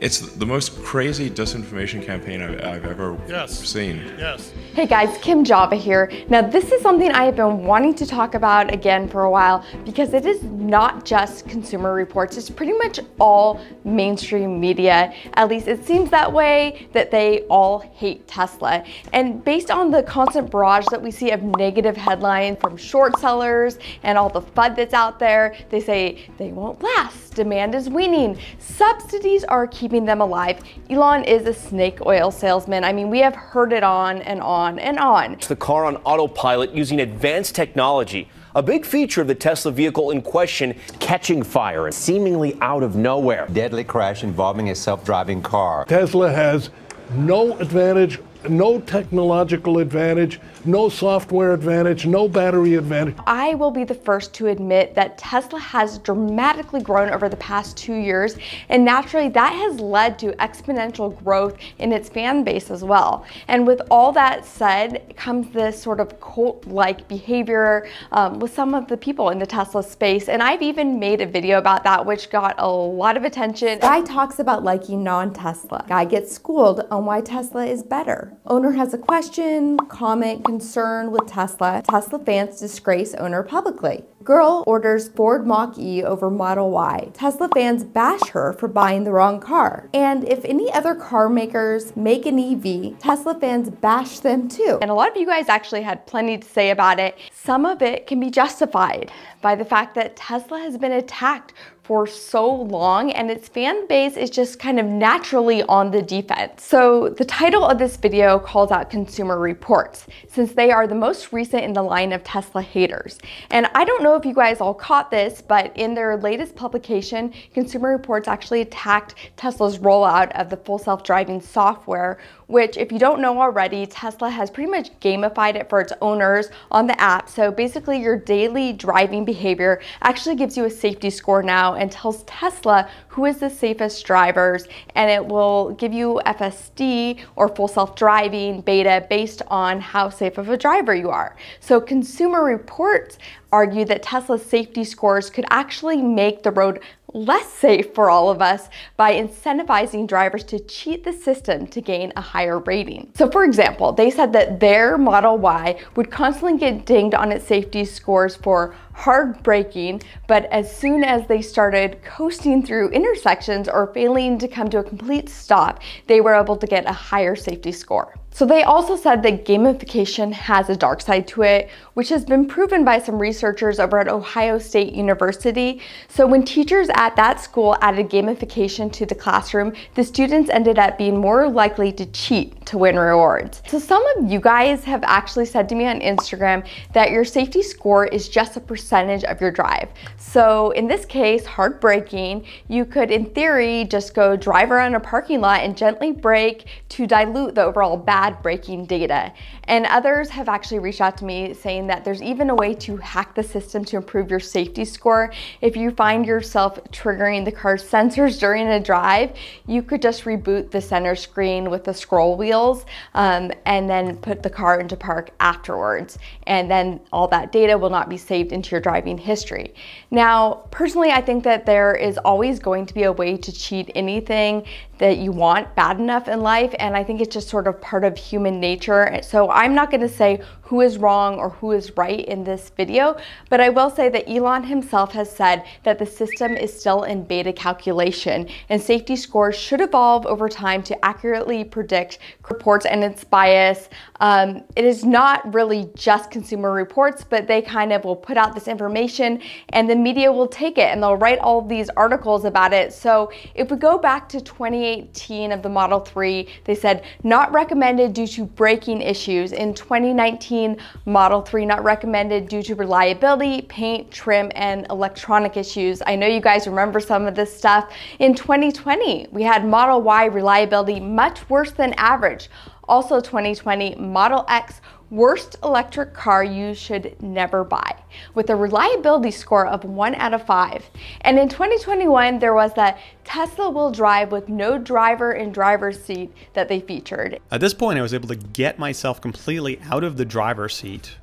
It's the most crazy disinformation campaign I've, I've ever Yes. seen. Yes. Hey guys, Kim Java here. Now this is something I have been wanting to talk about again for a while because it is not just consumer reports, it's pretty much all mainstream media. At least it seems that way that they all hate Tesla. And based on the constant barrage that we see of negative headlines from short sellers and all the FUD that's out there, they say they won't last, demand is waning, subsidies are keeping them alive. Elon is a snake oil salesman. I mean, we have heard it on and on and on. The car on autopilot using advanced technology. A big feature of the Tesla vehicle in question catching fire seemingly out of nowhere. Deadly crash involving a self driving car. Tesla has no advantage, no technological advantage, no software advantage, no battery advantage. I will be the first to admit that Tesla has dramatically grown over the past two years, and naturally that has led to exponential growth in its fan base as well. And with all that said, comes this sort of cult-like behavior um, with some of the people in the Tesla space, and I've even made a video about that, which got a lot of attention. Guy talks about liking non-Tesla. Guy gets schooled on why Tesla is better. Owner has a question, comment, concern with Tesla. Tesla fans disgrace owner publicly. Girl orders Ford Mach-E over Model Y. Tesla fans bash her for buying the wrong car. And if any other car makers make an EV, Tesla fans bash them too. And a lot of you guys actually had plenty to say about it. Some of it can be justified by the fact that Tesla has been attacked for so long and its fan base is just kind of naturally on the defense. So the title of this video calls out Consumer Reports since they are the most recent in the line of Tesla haters. And I don't know if you guys all caught this, but in their latest publication, Consumer Reports actually attacked Tesla's rollout of the full self-driving software, which if you don't know already, Tesla has pretty much gamified it for its owners on the app. So basically your daily driving behavior actually gives you a safety score now and tells Tesla who is the safest drivers and it will give you FSD or full self-driving beta based on how safe of a driver you are. So Consumer Reports argue that Tesla's safety scores could actually make the road less safe for all of us by incentivizing drivers to cheat the system to gain a higher rating. So for example, they said that their Model Y would constantly get dinged on its safety scores for hard braking, but as soon as they started coasting through intersections or failing to come to a complete stop, they were able to get a higher safety score. So they also said that gamification has a dark side to it, which has been proven by some researchers over at Ohio State University. So when teachers at that school added gamification to the classroom, the students ended up being more likely to cheat to win rewards. So some of you guys have actually said to me on Instagram that your safety score is just a percentage of your drive. So in this case, hard braking, you could in theory just go drive around a parking lot and gently brake to dilute the overall bad braking data. And others have actually reached out to me saying that there's even a way to hack the system to improve your safety score. If you find yourself triggering the car's sensors during a drive, you could just reboot the center screen with the scroll wheels um, and then put the car into park afterwards. And then all that data will not be saved into your driving history. Now, personally, I think that there is always going to be a way to cheat anything that you want bad enough in life. And I think it's just sort of part of human nature. So I'm not gonna say who is wrong or who is right in this video, but I will say that Elon himself has said that the system is still in beta calculation and safety scores should evolve over time to accurately predict reports and its bias. Um, it is not really just consumer reports, but they kind of will put out this information and the media will take it and they'll write all these articles about it. So if we go back to 2018 of the Model 3, they said not recommended due to braking issues. In 2019, Model 3 not recommended due to reliability, paint, trim, and electronic issues. I know you guys remember some of this stuff. In 2020, we had Model Y reliability much worse than average. Also 2020, Model X worst electric car you should never buy with a reliability score of 1 out of 5. And in 2021 there was that Tesla will drive with no driver in driver's seat that they featured. At this point I was able to get myself completely out of the driver's seat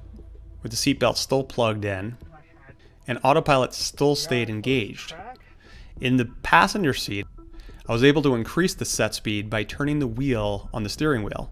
with the seatbelt still plugged in and autopilot still stayed engaged. In the passenger seat I was able to increase the set speed by turning the wheel on the steering wheel.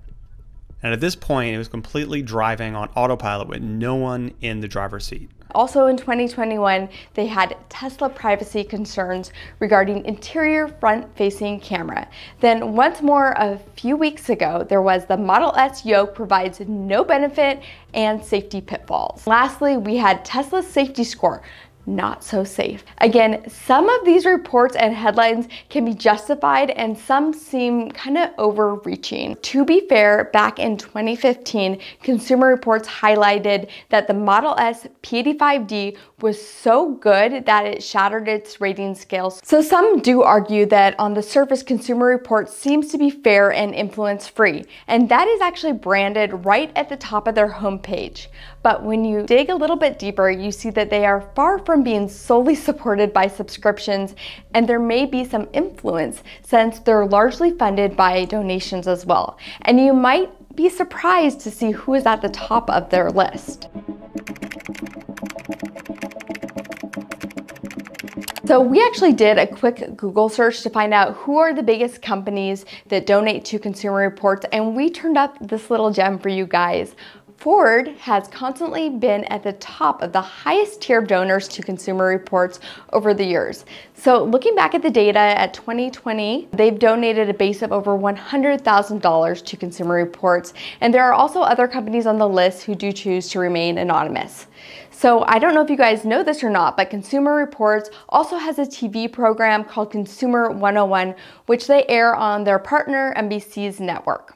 And at this point, it was completely driving on autopilot with no one in the driver's seat. Also in 2021, they had Tesla privacy concerns regarding interior front facing camera. Then once more a few weeks ago, there was the Model S yoke provides no benefit and safety pitfalls. Lastly, we had Tesla's safety score not so safe. Again, some of these reports and headlines can be justified and some seem kind of overreaching. To be fair, back in 2015, Consumer Reports highlighted that the Model S P85D was so good that it shattered its rating scales. So some do argue that on the surface, Consumer Reports seems to be fair and influence free, and that is actually branded right at the top of their homepage. But when you dig a little bit deeper, you see that they are far from being solely supported by subscriptions, and there may be some influence since they're largely funded by donations as well. And you might be surprised to see who is at the top of their list. So we actually did a quick Google search to find out who are the biggest companies that donate to Consumer Reports, and we turned up this little gem for you guys. Ford has constantly been at the top of the highest tier of donors to Consumer Reports over the years. So looking back at the data at 2020, they've donated a base of over $100,000 to Consumer Reports, and there are also other companies on the list who do choose to remain anonymous. So I don't know if you guys know this or not, but Consumer Reports also has a TV program called Consumer 101, which they air on their partner NBC's network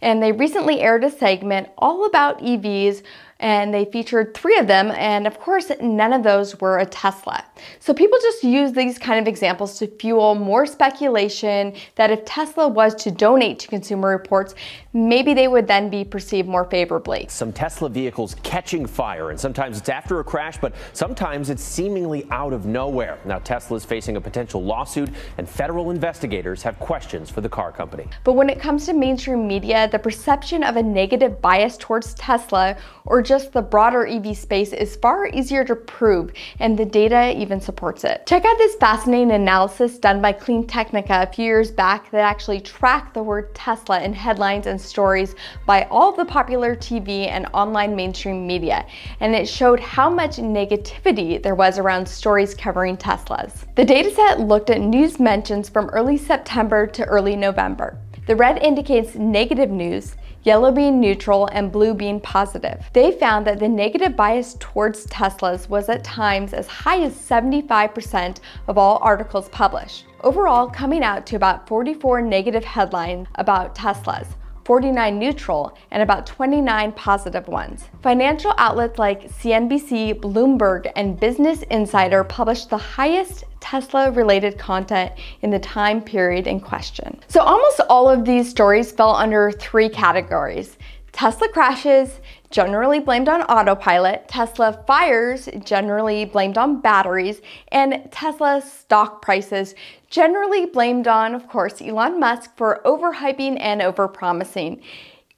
and they recently aired a segment all about EVs and they featured three of them, and of course, none of those were a Tesla. So people just use these kind of examples to fuel more speculation that if Tesla was to donate to Consumer Reports, maybe they would then be perceived more favorably. Some Tesla vehicles catching fire, and sometimes it's after a crash, but sometimes it's seemingly out of nowhere. Now, Tesla is facing a potential lawsuit, and federal investigators have questions for the car company. But when it comes to mainstream media, the perception of a negative bias towards Tesla or just the broader EV space is far easier to prove, and the data even supports it. Check out this fascinating analysis done by CleanTechnica a few years back that actually tracked the word Tesla in headlines and stories by all the popular TV and online mainstream media, and it showed how much negativity there was around stories covering Teslas. The dataset looked at news mentions from early September to early November. The red indicates negative news, yellow being neutral, and blue being positive. They found that the negative bias towards Teslas was at times as high as 75% of all articles published. Overall, coming out to about 44 negative headlines about Teslas, 49 neutral, and about 29 positive ones. Financial outlets like CNBC, Bloomberg, and Business Insider published the highest Tesla related content in the time period in question. So almost all of these stories fell under three categories. Tesla crashes, generally blamed on autopilot, Tesla fires, generally blamed on batteries, and Tesla stock prices, generally blamed on, of course, Elon Musk for overhyping and overpromising.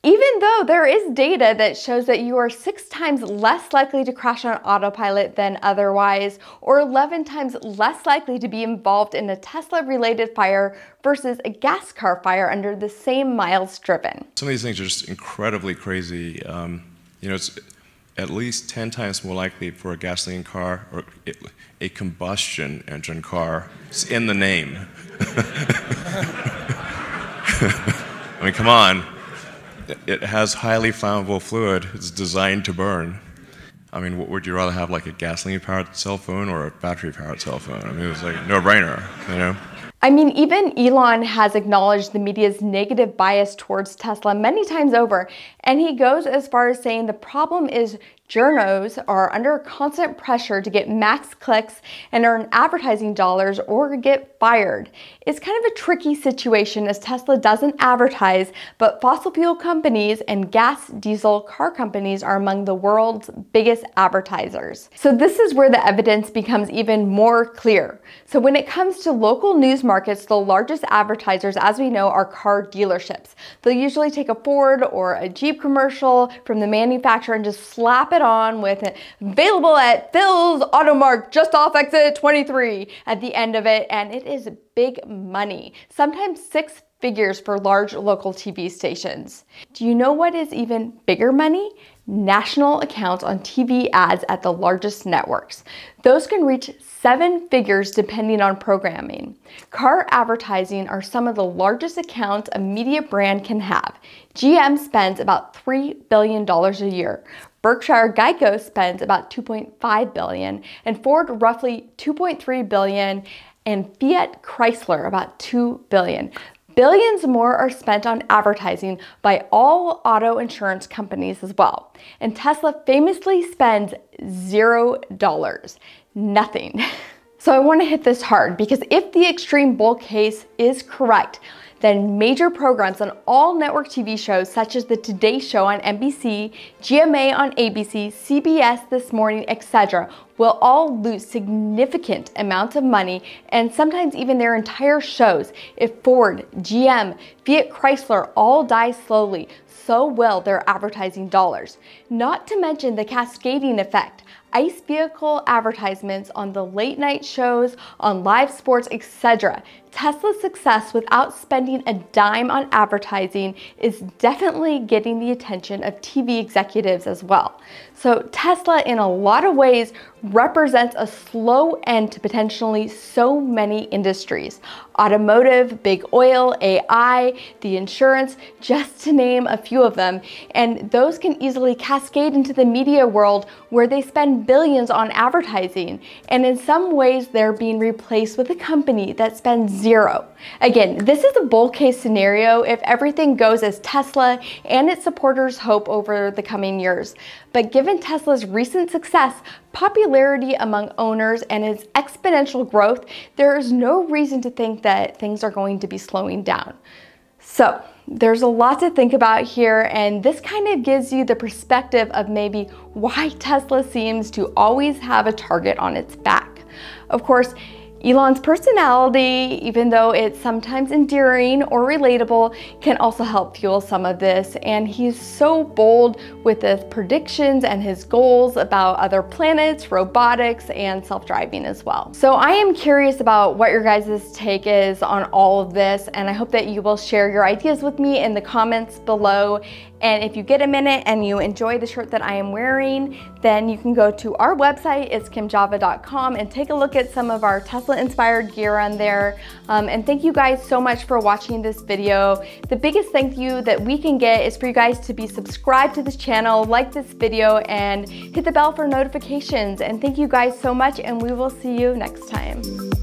Even though there is data that shows that you are six times less likely to crash on autopilot than otherwise, or 11 times less likely to be involved in a Tesla related fire versus a gas car fire under the same miles driven. Some of these things are just incredibly crazy. Um, you know, it's at least 10 times more likely for a gasoline car or a combustion engine car. It's in the name. I mean, come on it has highly flammable fluid. It's designed to burn. I mean, would you rather have, like a gasoline-powered cell phone or a battery-powered cell phone? I mean, it was like no-brainer, you know. I mean, even Elon has acknowledged the media's negative bias towards Tesla many times over, and he goes as far as saying the problem is journos are under constant pressure to get max clicks and earn advertising dollars or get fired. It's kind of a tricky situation as Tesla doesn't advertise, but fossil fuel companies and gas diesel car companies are among the world's biggest advertisers. So this is where the evidence becomes even more clear. So when it comes to local news markets, the largest advertisers, as we know, are car dealerships. They'll usually take a Ford or a Jeep commercial from the manufacturer and just slap it it on with it available at Phil's Automark just off exit 23 at the end of it. And it is big money, sometimes six figures for large local TV stations. Do you know what is even bigger money? National accounts on TV ads at the largest networks. Those can reach seven figures depending on programming. Car advertising are some of the largest accounts a media brand can have. GM spends about $3 billion a year. Berkshire Geico spends about 2.5 billion and Ford roughly 2.3 billion and Fiat Chrysler about 2 billion. Billions more are spent on advertising by all auto insurance companies as well. And Tesla famously spends zero dollars, nothing. So I wanna hit this hard because if the extreme bull case is correct, then major programs on all network TV shows such as The Today Show on NBC, GMA on ABC, CBS This Morning, etc. will all lose significant amounts of money and sometimes even their entire shows if Ford, GM, Fiat Chrysler all die slowly, so will their advertising dollars. Not to mention the cascading effect ICE vehicle advertisements on the late night shows, on live sports, etc. Tesla's success without spending a dime on advertising is definitely getting the attention of TV executives as well. So Tesla in a lot of ways represents a slow end to potentially so many industries. Automotive, big oil, AI, the insurance, just to name a few of them. And those can easily cascade into the media world where they spend billions on advertising. And in some ways, they're being replaced with a company that spends zero. Again, this is a bull case scenario if everything goes as Tesla and its supporters hope over the coming years. But given Tesla's recent success, popularity among owners, and its exponential growth, there is no reason to think that things are going to be slowing down. So, there's a lot to think about here, and this kind of gives you the perspective of maybe why Tesla seems to always have a target on its back. Of course, Elon's personality, even though it's sometimes endearing or relatable, can also help fuel some of this. And he's so bold with his predictions and his goals about other planets, robotics, and self-driving as well. So I am curious about what your guys' take is on all of this, and I hope that you will share your ideas with me in the comments below. And if you get a minute and you enjoy the shirt that I am wearing, then you can go to our website, it's kimjava.com, and take a look at some of our Tesla inspired gear on there. Um, and thank you guys so much for watching this video. The biggest thank you that we can get is for you guys to be subscribed to this channel, like this video, and hit the bell for notifications. And thank you guys so much, and we will see you next time.